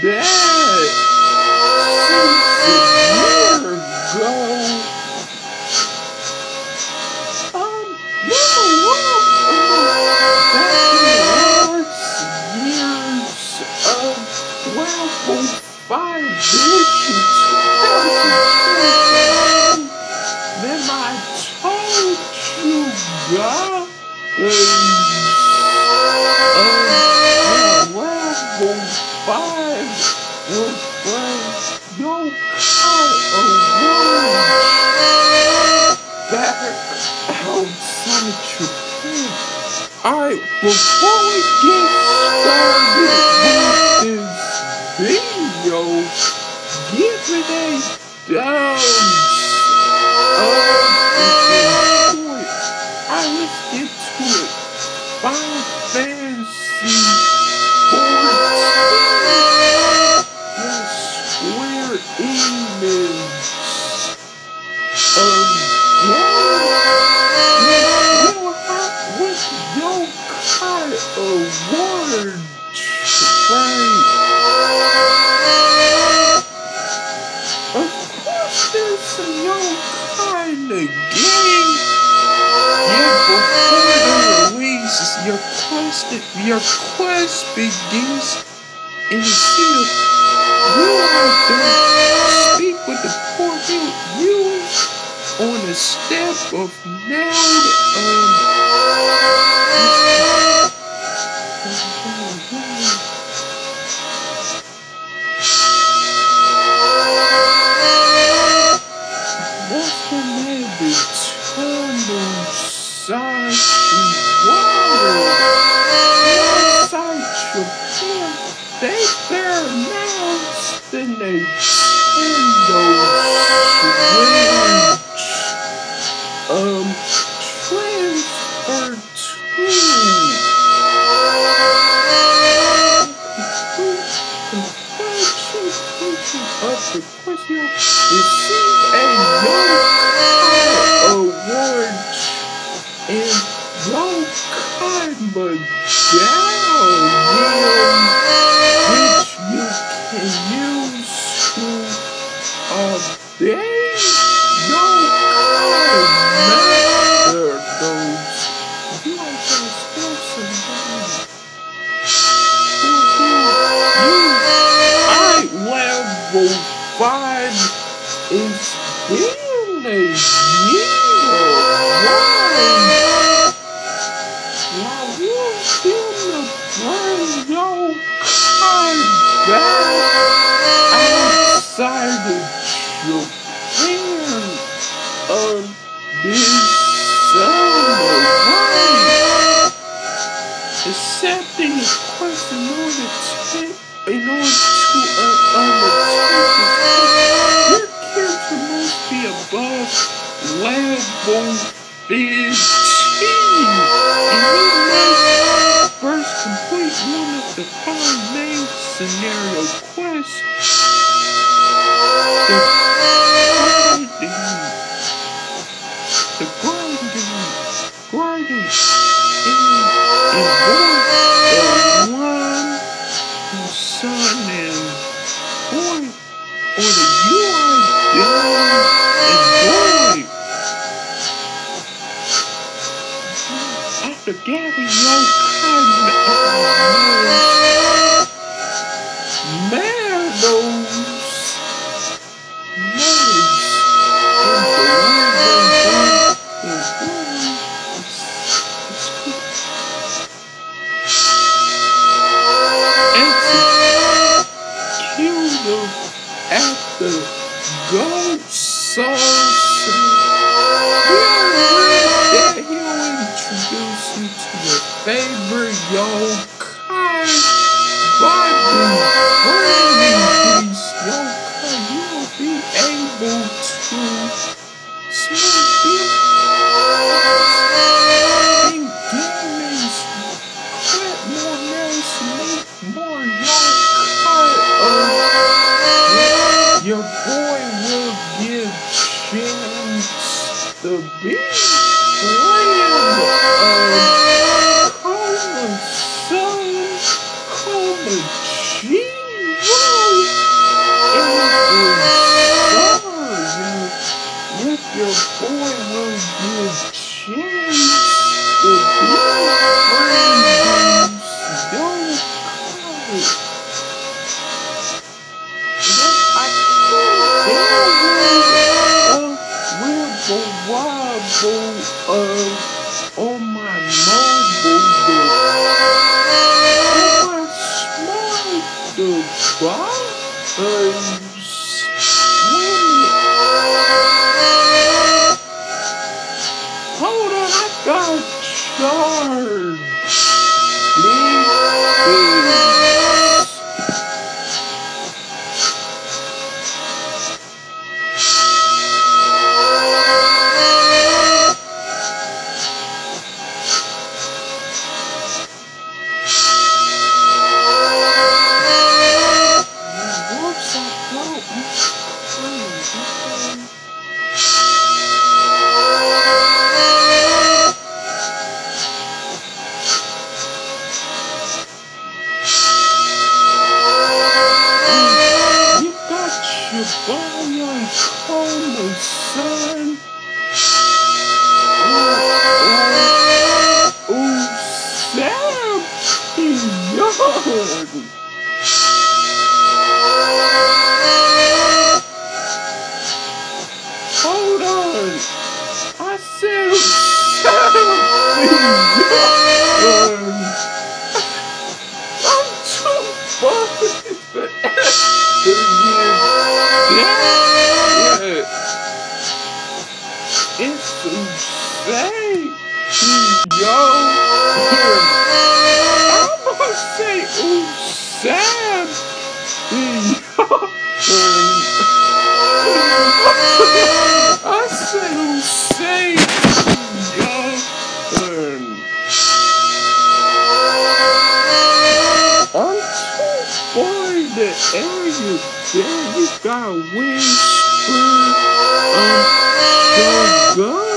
Yeah. It Lambo is King, and he made first complete one of the five main scenario quests. The Jeez. Sam! got wings from the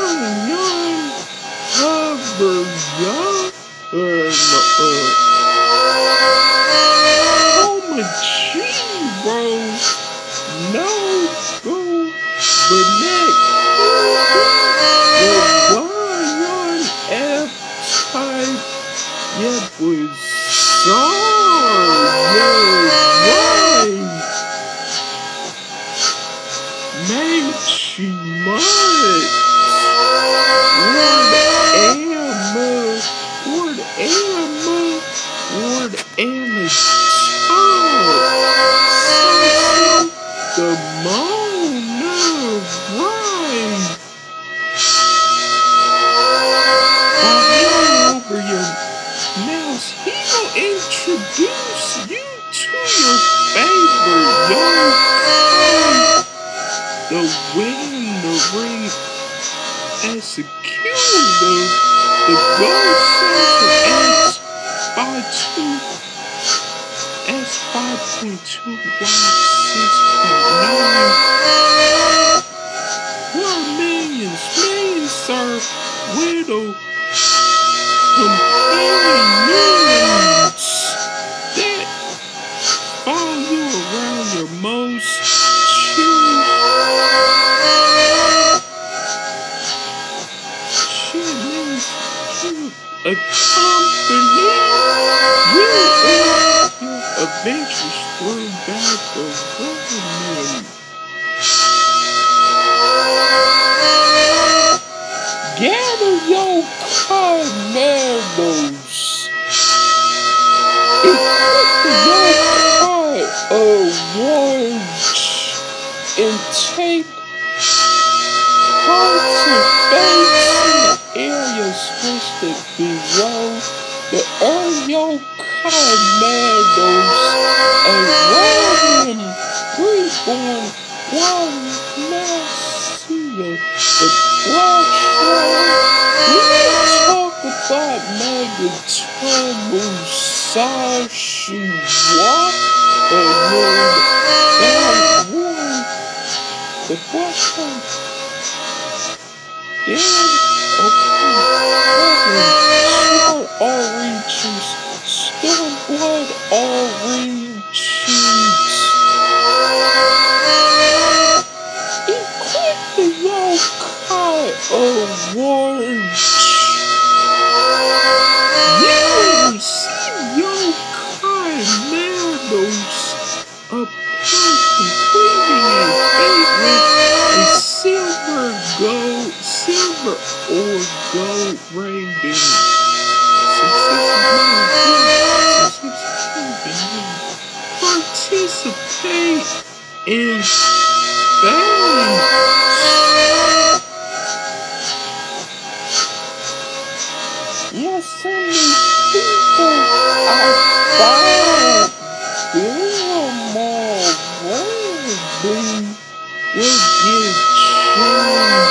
the wind, the rain, and secure the, ghost gold sets of S5.2, S5.216.9. Well, millions, millions, sir, widow. Sashiwa and one the bottom okay, upon heaven all oranges, still blood all rings. Will get chance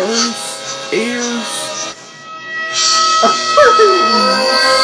earth, airs,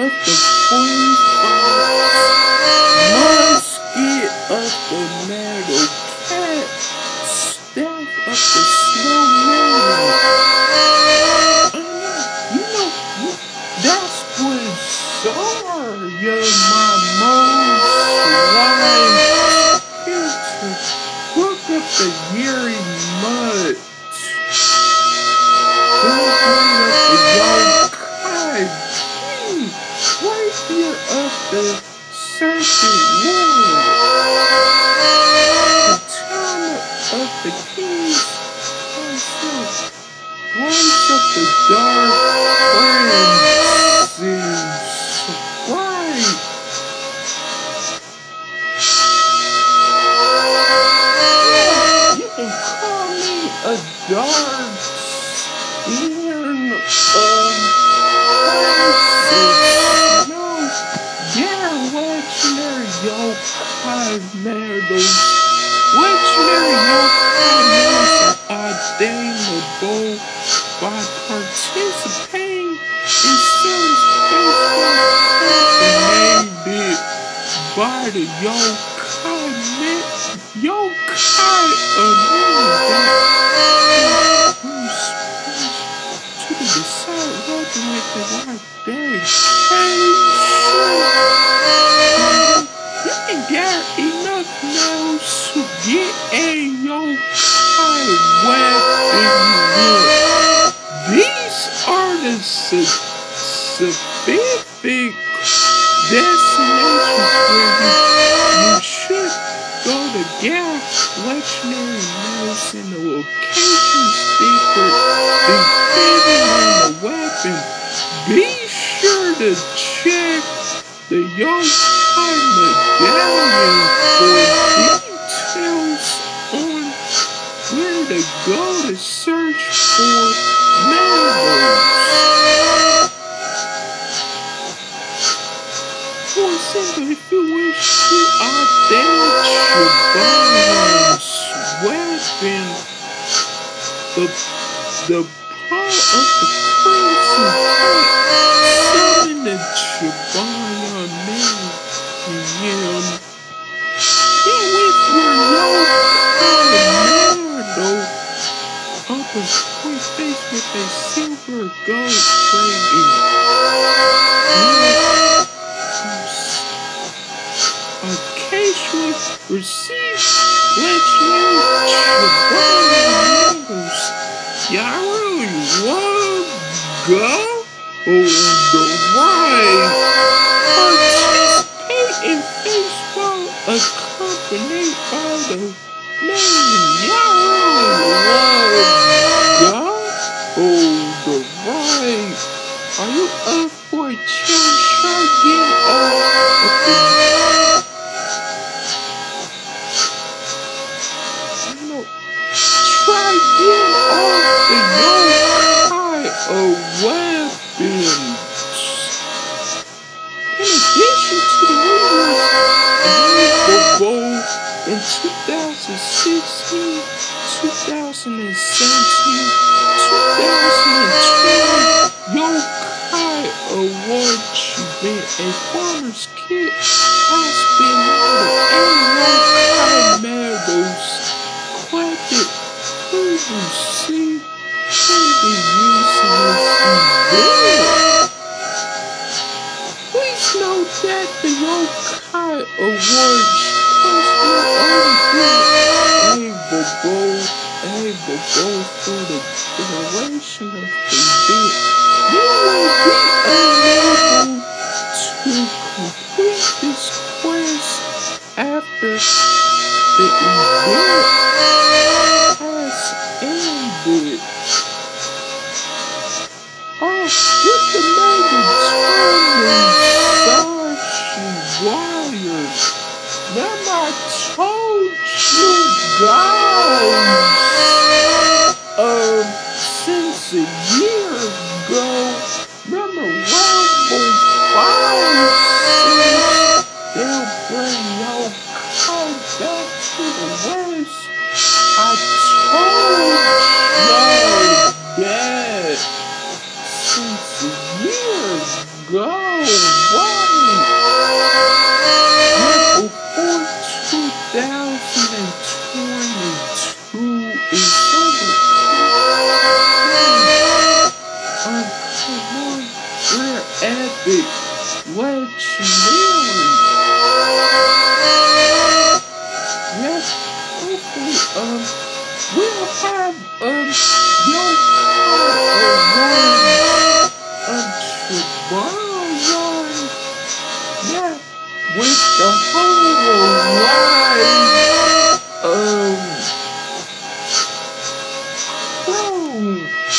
of Once, once the dark friend. You get enough nails to get are the specific destinations where you, you should go to get legendary nails and the locations differ depending on the weapon. Be to check the Yo-kai Medallium for details on where to go to search for medals. For example, if you wish to update Jibanyan's weapon, the the part of the crimson summon the Jibanyan Museum. Yeah, with your Yokai medal upper point face with a silver gold plating. Occasionally receive legendary Jibanyan medals. Yaru, what? Go? Oh, Note that the Yokai Awards was not only able able for the duration of the event. You will be unable to complete this quest after the event back to the West. I told y'all that crown.